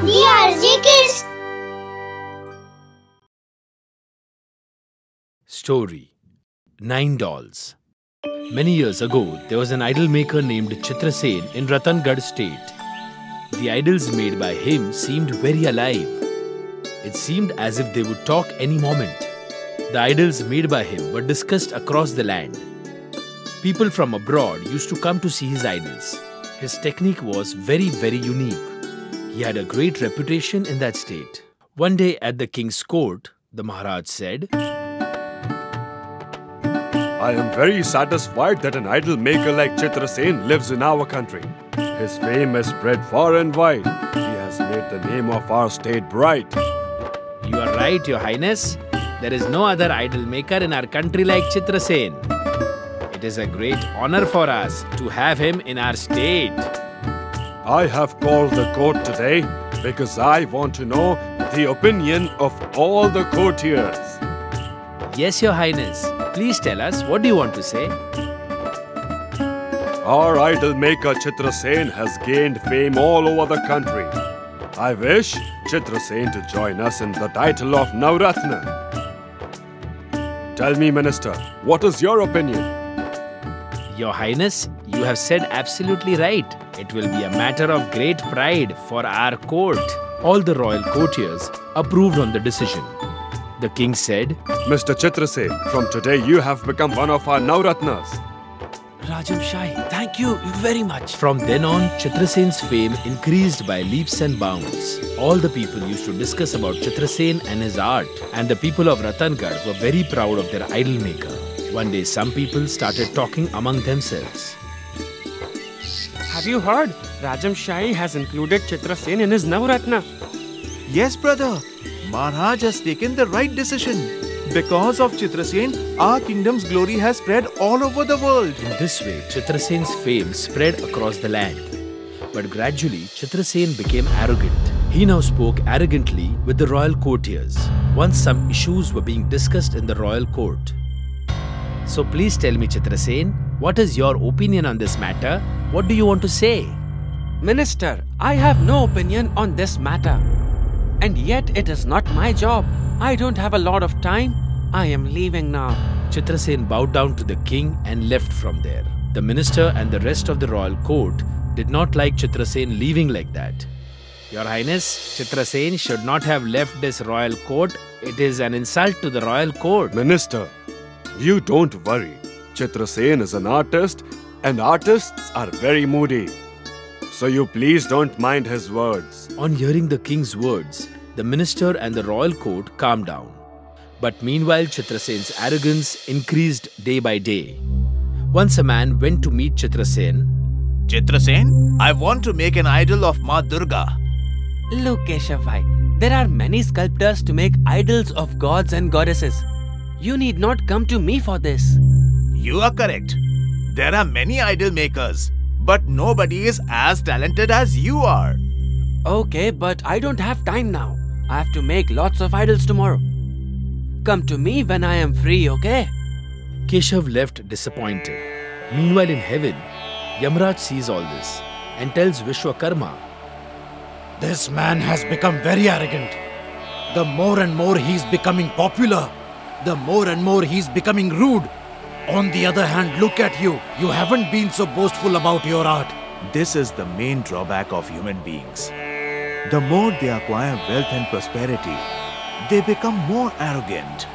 DRJ Kids. Story Nine Dolls Many years ago, there was an idol maker named Chitrasen in Ratangarh state. The idols made by him seemed very alive. It seemed as if they would talk any moment. The idols made by him were discussed across the land. People from abroad used to come to see his idols. His technique was very, very unique. He had a great reputation in that state. One day at the king's court, the Maharaj said, I am very satisfied that an idol maker like Chitrasen lives in our country. His fame has spread far and wide. He has made the name of our state bright. You are right, Your Highness. There is no other idol maker in our country like Chitrasen. It is a great honor for us to have him in our state. I have called the court today because I want to know the opinion of all the courtiers. Yes, Your Highness. Please tell us what do you want to say? Our idol maker Chitrasen has gained fame all over the country. I wish Chitrasen to join us in the title of Navratna. Tell me, Minister, what is your opinion? Your Highness, you have said absolutely right. It will be a matter of great pride for our court. All the royal courtiers approved on the decision. The king said, Mr. Chitrasen, from today you have become one of our Navratnas. Rajam Shahi, thank you very much. From then on, Chitrasen's fame increased by leaps and bounds. All the people used to discuss about Chitrasen and his art, and the people of Ratangarh were very proud of their idol maker. One day, some people started talking among themselves. Have you heard? Rajam Shahi has included Chitrasen in his Navratna. Yes, brother. Maharaj has taken the right decision. Because of Chitrasen, our kingdom's glory has spread all over the world. In this way, Chitrasen's fame spread across the land. But gradually, Chitrasen became arrogant. He now spoke arrogantly with the royal courtiers. Once some issues were being discussed in the royal court. So please tell me, Chitrasen, what is your opinion on this matter? What do you want to say? Minister, I have no opinion on this matter. And yet it is not my job. I don't have a lot of time. I am leaving now. Chitrasen bowed down to the king and left from there. The minister and the rest of the royal court did not like Chitrasen leaving like that. Your Highness, Chitrasen should not have left this royal court. It is an insult to the royal court. Minister, you don't worry. Chitrasen is an artist, and artists are very moody. So you please don't mind his words. On hearing the king's words, the minister and the royal court calmed down. But meanwhile, Chitrasen's arrogance increased day by day. Once a man went to meet Chitrasen. Chitrasen, I want to make an idol of Ma Durga. Look, Keshavai, there are many sculptors to make idols of gods and goddesses. You need not come to me for this. You are correct. There are many idol makers, but nobody is as talented as you are. Okay, but I don't have time now. I have to make lots of idols tomorrow. Come to me when I am free, okay? Keshav left disappointed. Meanwhile, in heaven, Yamraj sees all this and tells Vishwakarma, This man has become very arrogant. The more and more he's becoming popular, the more and more he's becoming rude. On the other hand, look at you. You haven't been so boastful about your art. This is the main drawback of human beings. The more they acquire wealth and prosperity, they become more arrogant.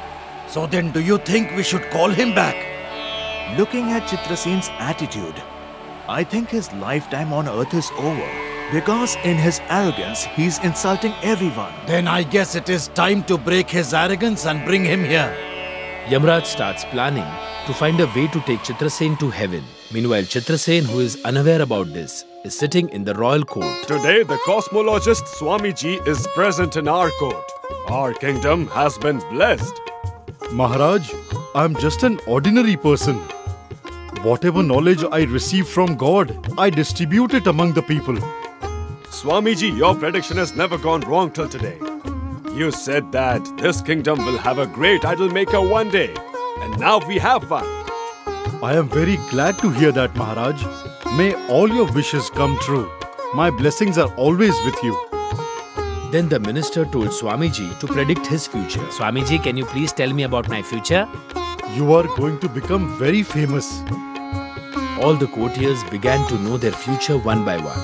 So then, do you think we should call him back? Looking at Chitrasen's attitude, I think his lifetime on earth is over. Because in his arrogance, he's insulting everyone. Then I guess it is time to break his arrogance and bring him here. Yamraj starts planning to find a way to take Chitrasen to heaven. Meanwhile, Chitrasen, who is unaware about this, is sitting in the royal court. Today, the cosmologist Swamiji is present in our court. Our kingdom has been blessed. Maharaj, I'm just an ordinary person. Whatever knowledge I receive from God, I distribute it among the people. Swamiji, your prediction has never gone wrong till today. You said that this kingdom will have a great idol maker one day, and now we have one. I am very glad to hear that, Maharaj. May all your wishes come true. My blessings are always with you. Then the minister told Swamiji to predict his future. Swamiji, can you please tell me about my future? You are going to become very famous. All the courtiers began to know their future one by one.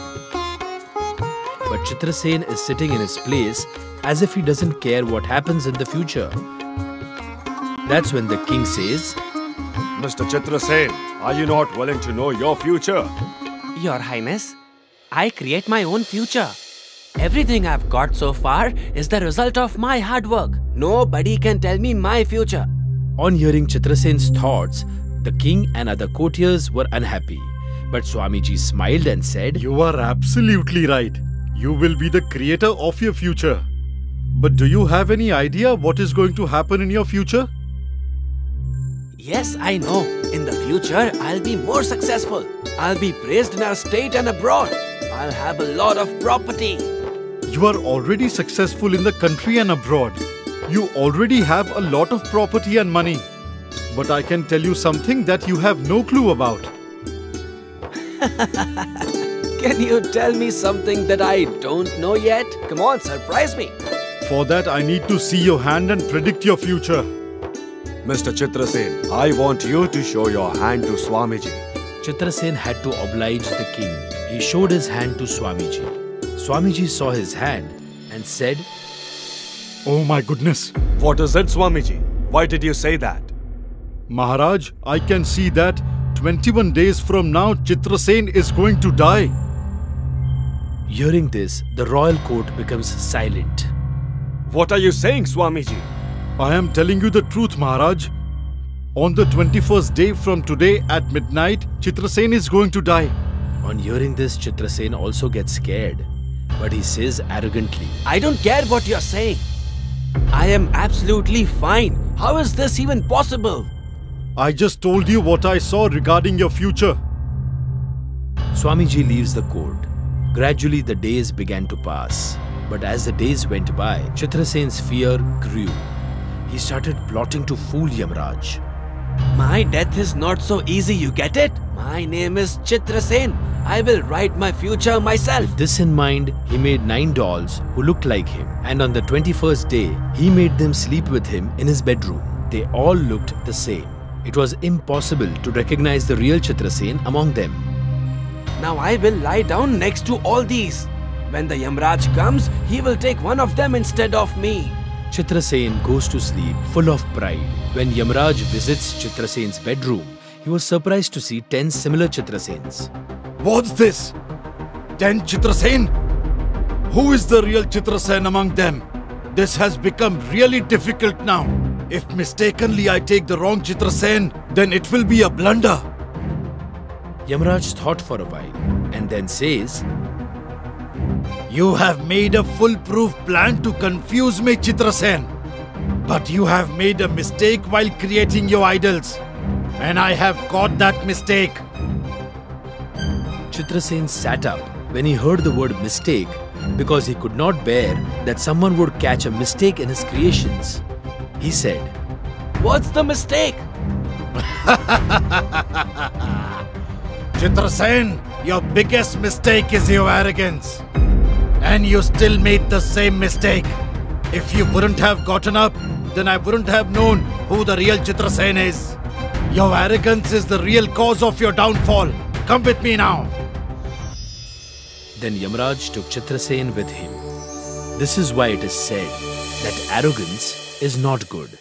But Chitrasen is sitting in his place as if he doesn't care what happens in the future. That's when the king says, Mr. Chitrasen, are you not willing to know your future? Your Highness, I create my own future. Everything I've got so far is the result of my hard work. Nobody can tell me my future. On hearing Chitrasen's thoughts, the king and other courtiers were unhappy. But Swamiji smiled and said, You are absolutely right. You will be the creator of your future. But do you have any idea what is going to happen in your future? Yes, I know. In the future, I'll be more successful. I'll be praised in our state and abroad. I'll have a lot of property. You are already successful in the country and abroad. You already have a lot of property and money. But I can tell you something that you have no clue about. Can you tell me something that I don't know yet? Come on, surprise me. For that, I need to see your hand and predict your future. Mr. Chitrasen, I want you to show your hand to Swamiji. Chitrasen had to oblige the king. He showed his hand to Swamiji. Swamiji saw his hand and said, Oh my goodness. What is it, Swamiji? Why did you say that? Maharaj, I can see that 21 days from now, Chitrasen is going to die. Hearing this, the royal court becomes silent. What are you saying, Swamiji? I am telling you the truth, Maharaj. On the 21st day from today at midnight, Chitrasen is going to die. On hearing this, Chitrasen also gets scared. But he says arrogantly, I don't care what you're saying. I am absolutely fine. How is this even possible? I just told you what I saw regarding your future. Swamiji leaves the court. Gradually, the days began to pass. But as the days went by, Chitrasen's fear grew. He started plotting to fool Yamraj. My death is not so easy, you get it? My name is Chitrasen. I will write my future myself. With this in mind, he made nine dolls who looked like him. And on the 21st day, he made them sleep with him in his bedroom. They all looked the same. It was impossible to recognize the real Chitrasen among them. Now I will lie down next to all these. When the Yamraj comes, he will take one of them instead of me. Chitrasen goes to sleep full of pride. When Yamraj visits Chitrasen's bedroom, he was surprised to see 10 similar Chitrasens. What's this? Ten Chitrasen? Who is the real Chitrasen among them? This has become really difficult now. If mistakenly I take the wrong Chitrasen, then it will be a blunder. Yamraj thought for a while and then says, You have made a foolproof plan to confuse me, Chitrasen. But you have made a mistake while creating your idols. And I have caught that mistake. Chitrasen sat up when he heard the word mistake because he could not bear that someone would catch a mistake in his creations. He said, What's the mistake? Chitrasen, your biggest mistake is your arrogance. And you still made the same mistake. If you wouldn't have gotten up, then I wouldn't have known who the real Chitrasen is. Your arrogance is the real cause of your downfall. Come with me now. Then Yamraj took Chitrasen with him. This is why it is said that arrogance is not good.